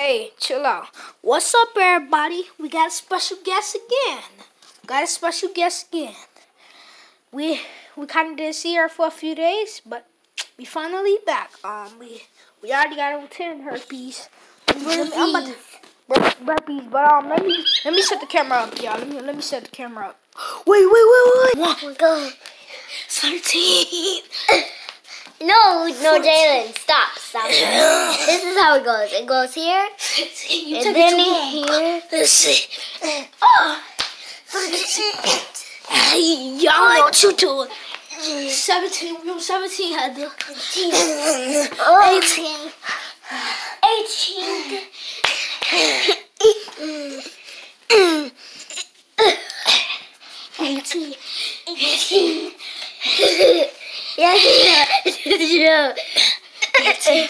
Hey, chill out. What's up, everybody? We got a special guest again. Got a special guest again. We we kind of didn't see her for a few days, but we finally back. Um, we we already got over ten burpees. I'm about to burpees, but um, let me let me set the camera up, y'all. Let me let me set the camera up. Wait, wait, wait, wait. One, go. Thirteen. No, no, Jalen, stop, stop. this is how it goes. It goes here, You and then it here. Let's see. Oh. Y'all know what you doing. 17, we on 17, Heather. Oh, 18. 18. 18. yeah, yeah. 19.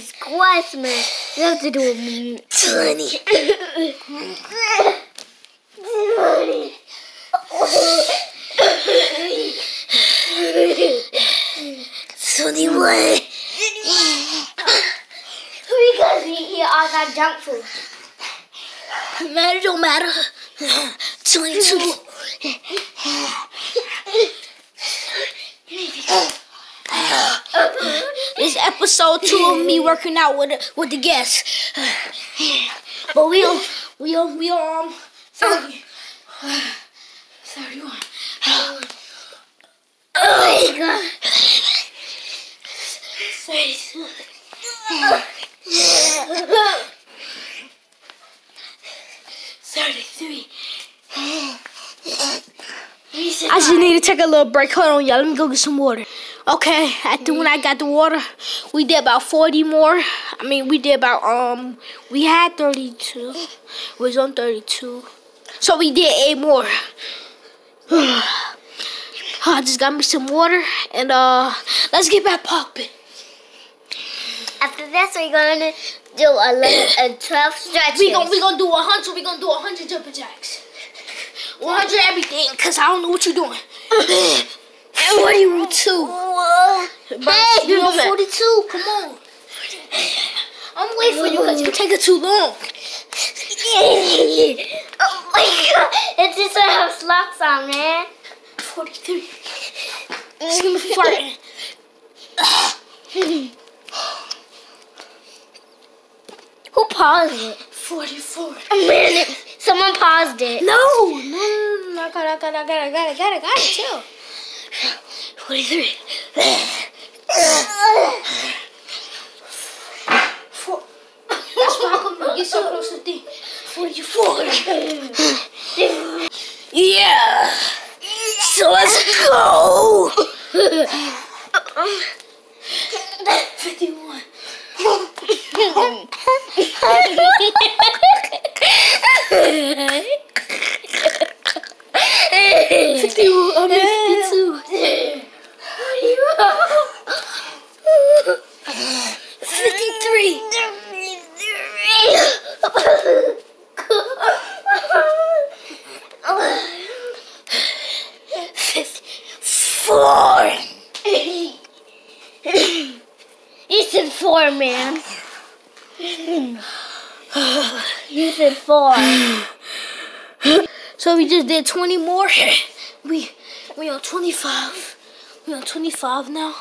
Squash, man. You have to do a minute. 20. 21. Because we Man, it don't matter. 22. This episode two of me working out with with the guests. But we on we on we on um, 30. 31. Oh my god. 32. 33. I just need to take a little break. Hold on, y'all. Let me go get some water. Okay, after when I got the water, we did about 40 more. I mean, we did about, um, we had 32. We was on 32. So we did eight more. I just got me some water, and, uh, let's get back popping. After this, we're going to do a, little, a 12 stretches. We gon' we gonna do 100, We're gonna do 100 jumping jacks. 100 everything, because I don't know what you're doing. And 42. Hey, You're 42, come on. I'm waiting for you because you're taking too long. oh my god. It's just I have slocks on, man. 43. Just give me farting. Who paused it? 44. A minute. Someone paused it. No, no, no, no, I gotta, I gotta, I gotta, I gotta, I gotta, I gotta, chill. 43. Four. That's why I'm gonna get so close to the 44. yeah. So let's go. Fifty-four. You said four, man. You said four. So we just did 20 more. We we on 25. We on 25 now.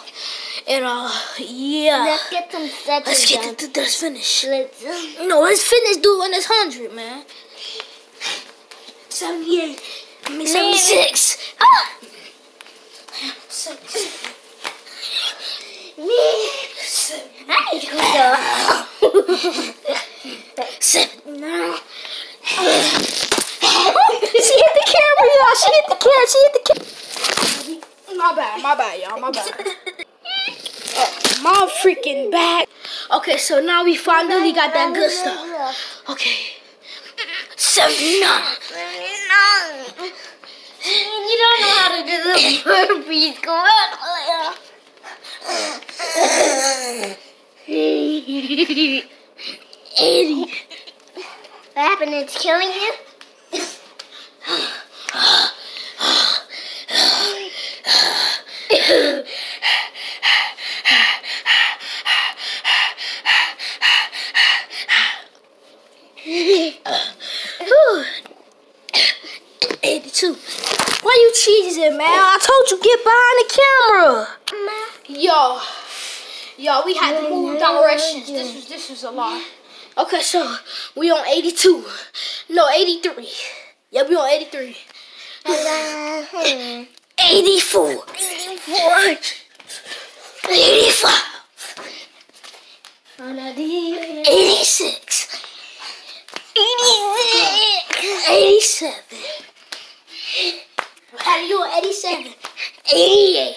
And uh yeah. Let's get some Let's done. get the let's finish. Let's, No, let's finish doing this hundred, man. 78. I mean 76. Ah! Me. I need to go. No. she hit the camera, y'all. She hit the camera. She hit the camera. My bad. My bad, y'all. My bad. My freaking bad. Okay, so now we finally got that good stuff. Okay. Seventy-nine. You don't know how to do the burpees. Come on. Eighty. What happened? It's killing you? Why you cheesing, man? I told you get behind the camera. Yo. Yo, we had to move directions. This was this was a lot. Okay, so we on 82. No, 83. Yeah, we on 83. 84. 84. 85. 86. 87. How do you do 87? 88.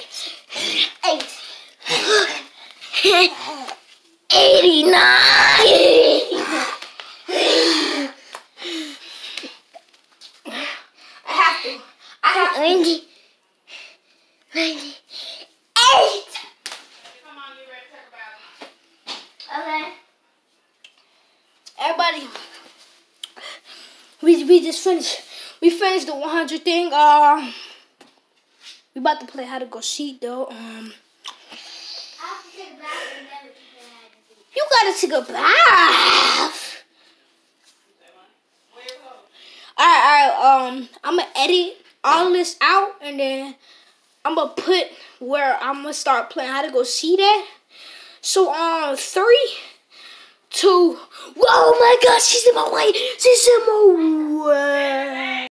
89. I have to. I have to. 90. 98. Okay. Everybody, we we just finished. We finished the 100 thing. Um, we about to play how to go see though. Um, you gotta take a bath. Alright, alright. Um, I'm gonna edit all this out and then I'm gonna put where I'm gonna start playing how to go see that. So, um, three, two. Whoa, my God, she's in my way. She's in my way.